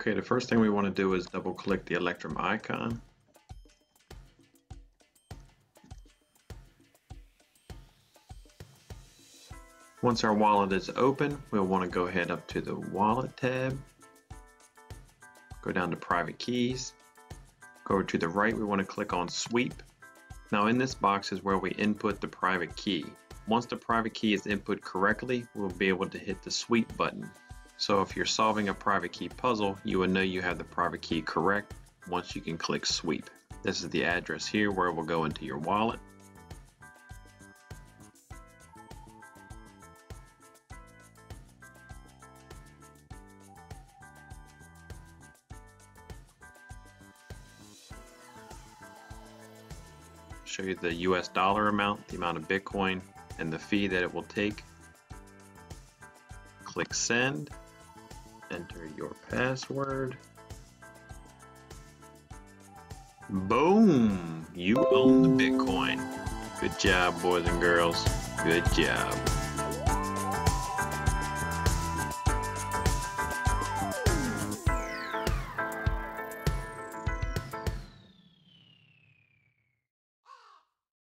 Okay, the first thing we want to do is double click the Electrum icon. Once our wallet is open, we'll want to go ahead up to the Wallet tab, go down to Private Keys, go to the right, we want to click on Sweep. Now in this box is where we input the private key. Once the private key is input correctly, we'll be able to hit the Sweep button. So if you're solving a private key puzzle, you will know you have the private key correct once you can click Sweep. This is the address here where it will go into your wallet. show you the US dollar amount, the amount of Bitcoin, and the fee that it will take. Click send, enter your password. Boom! You own the Bitcoin. Good job, boys and girls. Good job.